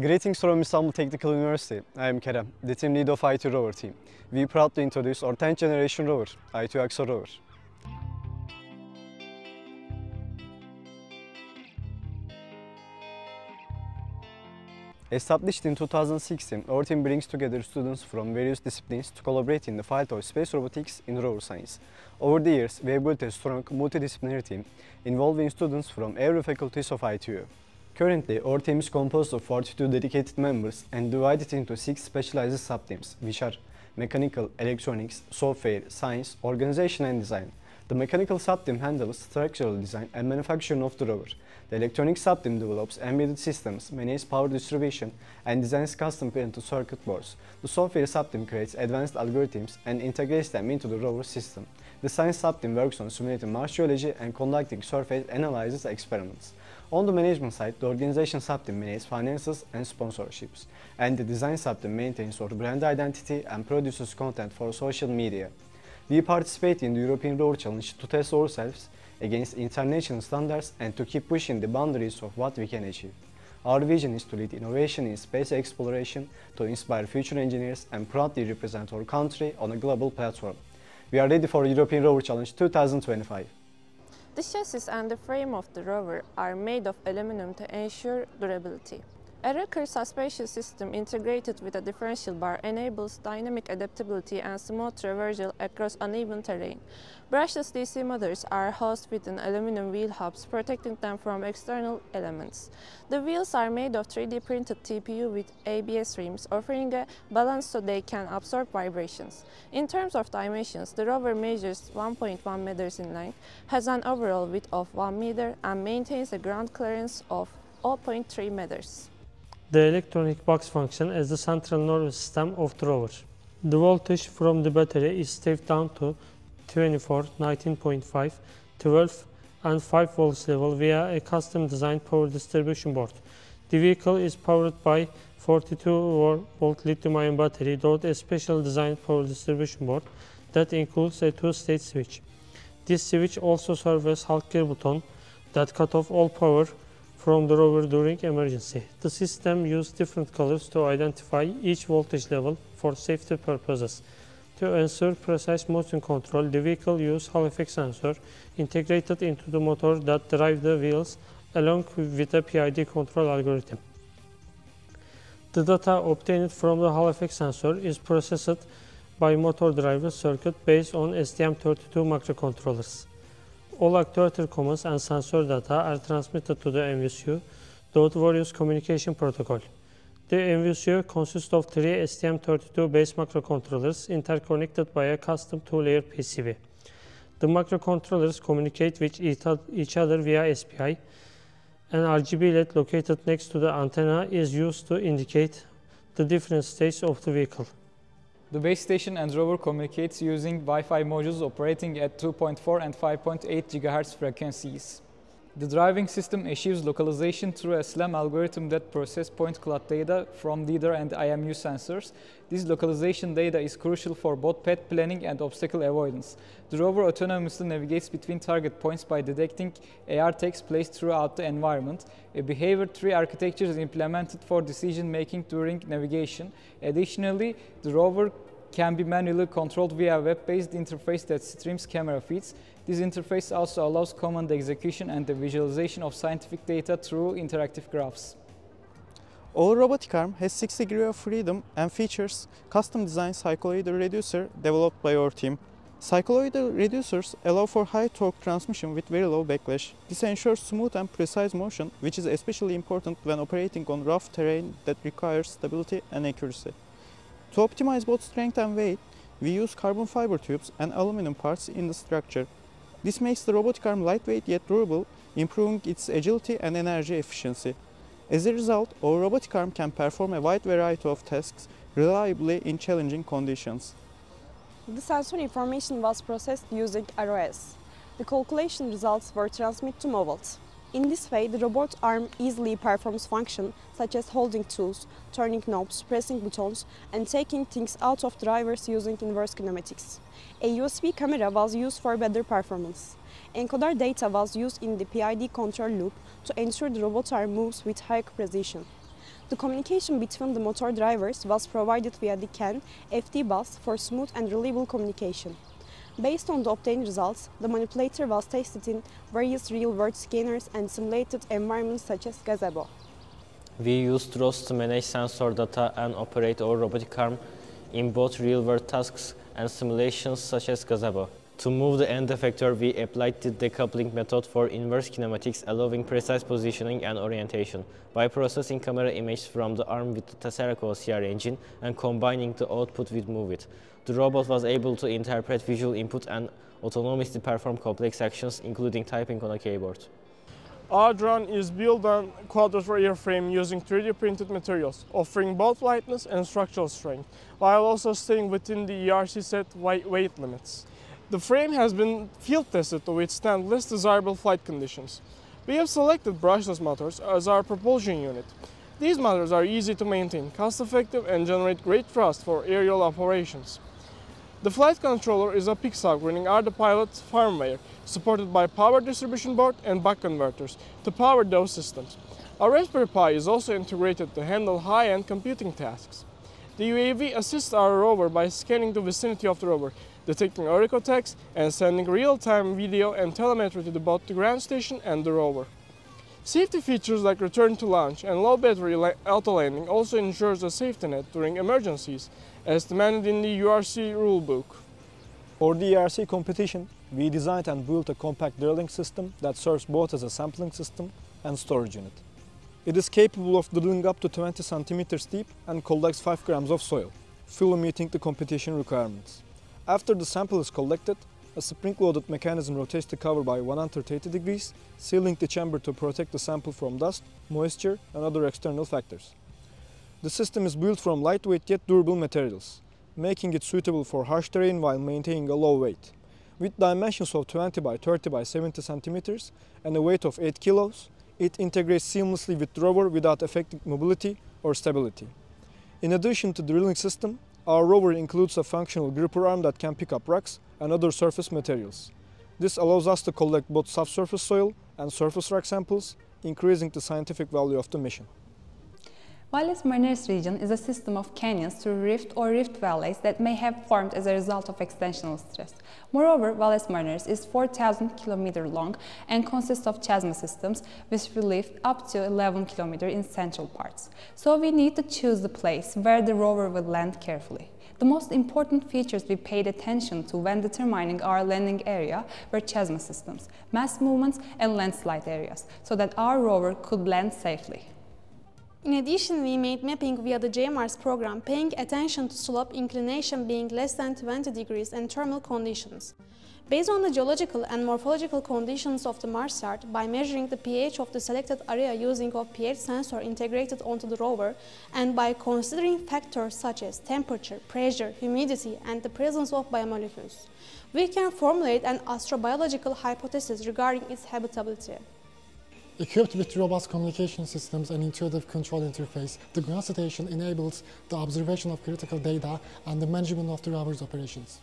Greetings from Istanbul Technical University. I am Kerem, the team lead of ITU Rover team. We proudly introduce our 10th generation rover, IT AXA Rover. Established in 2016, our team brings together students from various disciplines to collaborate in the field of space robotics in rover science. Over the years, we have built a strong multidisciplinary team involving students from every faculties of ITU. Currently, our team is composed of 42 dedicated members and divided into six specialized sub-teams, which are mechanical, electronics, software, science, organization and design. The mechanical subteam handles structural design and manufacturing of the rover. The electronic subteam develops embedded systems, manages power distribution, and designs custom printed circuit boards. The software subteam creates advanced algorithms and integrates them into the rover system. The science subteam works on simulating Mars geology and conducting surface analysis experiments. On the management side, the organization subteam manages finances and sponsorships, and the design subteam maintains our brand identity and produces content for social media. We participate in the European Rover Challenge to test ourselves against international standards and to keep pushing the boundaries of what we can achieve. Our vision is to lead innovation in space exploration, to inspire future engineers and proudly represent our country on a global platform. We are ready for the European Rover Challenge 2025. The chassis and the frame of the rover are made of aluminum to ensure durability. A rocker suspension system integrated with a differential bar enables dynamic adaptability and smooth traversal across uneven terrain. Brushless DC motors are housed within aluminum wheel hubs, protecting them from external elements. The wheels are made of 3D printed TPU with ABS rims, offering a balance so they can absorb vibrations. In terms of dimensions, the rover measures 1.1 meters in length, has an overall width of 1 meter, and maintains a ground clearance of 0.3 meters. The electronic box function as the central nervous system of the rover. The voltage from the battery is stepped down to 24, 19.5, 12 and 5 volts level via a custom designed power distribution board. The vehicle is powered by 42 volt lithium ion battery with a special designed power distribution board that includes a two-stage switch. This switch also serves as halk-gear button that cut off all power from the rover during emergency. The system uses different colors to identify each voltage level for safety purposes. To ensure precise motion control, the vehicle uses Hall effect sensor integrated into the motor that drive the wheels along with a PID control algorithm. The data obtained from the Hall effect sensor is processed by motor driver circuit based on STM32 microcontrollers. All actuator commands and sensor data are transmitted to the MVCU through various communication protocol. The MVCU consists of three STM32-based microcontrollers interconnected by a custom two-layer PCB. The microcontrollers communicate with each other via SPI. An RGB LED located next to the antenna is used to indicate the different states of the vehicle. The base station and rover communicates using Wi-Fi modules operating at 2.4 and 5.8 GHz frequencies. The driving system achieves localization through a SLAM algorithm that processes point cloud data from LiDAR and IMU sensors. This localization data is crucial for both path planning and obstacle avoidance. The rover autonomously navigates between target points by detecting AR tags placed throughout the environment. A behavior tree architecture is implemented for decision making during navigation. Additionally, the rover can be manually controlled via a web-based interface that streams camera feeds. This interface also allows command execution and the visualization of scientific data through interactive graphs. Our robotic arm has 6 degrees of freedom and features custom designed cycloidal reducer developed by our team. Cycloidal reducers allow for high torque transmission with very low backlash. This ensures smooth and precise motion, which is especially important when operating on rough terrain that requires stability and accuracy. To optimize both strength and weight, we use carbon fiber tubes and aluminum parts in the structure. This makes the robotic arm lightweight yet durable, improving its agility and energy efficiency. As a result, our robotic arm can perform a wide variety of tasks reliably in challenging conditions. The sensor information was processed using ROS. The calculation results were transmitted to MoveIt. In this way, the robot arm easily performs functions such as holding tools, turning knobs, pressing buttons, and taking things out of drivers using inverse kinematics. A USB camera was used for better performance. Encoder data was used in the PID control loop to ensure the robot arm moves with high precision. The communication between the motor drivers was provided via the CAN FD bus for smooth and reliable communication. Based on the obtained results, the manipulator was tested in various real-world scanners and simulated environments such as gazebo. We use drones to manage sensor data and operate our robotic arm in both real-world tasks and simulations such as gazebo. To move the end effector, we applied the decoupling method for inverse kinematics, allowing precise positioning and orientation. By processing camera images from the arm with the Tesseract OCR engine and combining the output with MOVEit, the robot was able to interpret visual input and autonomously perform complex actions, including typing on a keyboard. Our drone is built on quadrotor airframe using 3D printed materials, offering both lightness and structural strength, while also staying within the ERC set weight limits. The frame has been field tested to withstand less desirable flight conditions. We have selected brushless motors as our propulsion unit. These motors are easy to maintain, cost-effective and generate great thrust for aerial operations. The flight controller is a Pixhawk running ArduPilot firmware, supported by power distribution board and buck converters to power those systems. A Raspberry Pi is also integrated to handle high-end computing tasks. The UAV assists our rover by scanning the vicinity of the rover detecting oracle text and sending real-time video and telemetry to both the ground station and the rover. Safety features like return to launch and low battery auto landing also ensures a safety net during emergencies, as demanded in the URC rulebook. For the ERC competition, we designed and built a compact drilling system that serves both as a sampling system and storage unit. It is capable of drilling up to 20 centimeters deep and collects 5 grams of soil, fully meeting the competition requirements. After the sample is collected, a spring-loaded mechanism rotates the cover by 180 degrees, sealing the chamber to protect the sample from dust, moisture and other external factors. The system is built from lightweight yet durable materials, making it suitable for harsh terrain while maintaining a low weight. With dimensions of 20 by 30 by 70 centimeters and a weight of 8 kilos, it integrates seamlessly with rover without affecting mobility or stability. In addition to the drilling system, our rover includes a functional gripper arm that can pick up rocks and other surface materials. This allows us to collect both subsurface soil and surface rock samples, increasing the scientific value of the mission. Valles Marineris region is a system of canyons through rift or rift valleys that may have formed as a result of extensional stress. Moreover, Valles Marineris is 4,000 km long and consists of chasm systems with relief up to 11 km in central parts. So we need to choose the place where the rover will land carefully. The most important features we paid attention to when determining our landing area were chasm systems, mass movements and landslide areas, so that our rover could land safely. In addition, we made mapping via the JMARS program, paying attention to slope inclination being less than 20 degrees and thermal conditions. Based on the geological and morphological conditions of the Mars chart, by measuring the pH of the selected area using a pH sensor integrated onto the rover, and by considering factors such as temperature, pressure, humidity, and the presence of biomolecules, we can formulate an astrobiological hypothesis regarding its habitability. Equipped with robust communication systems and intuitive control interface, the ground station enables the observation of critical data and the management of the rover's operations.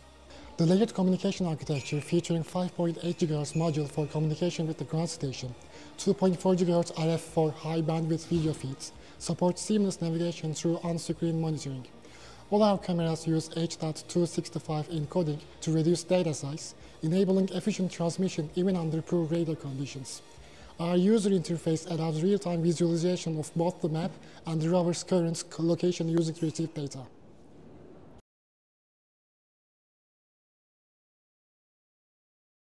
The layered communication architecture featuring 5.8 GHz module for communication with the ground station, 2.4 GHz RF for high bandwidth video feeds, supports seamless navigation through on-screen monitoring. All our cameras use H.265 encoding to reduce data size, enabling efficient transmission even under poor radar conditions. Our user interface allows real-time visualization of both the map and the rover's current location using received data.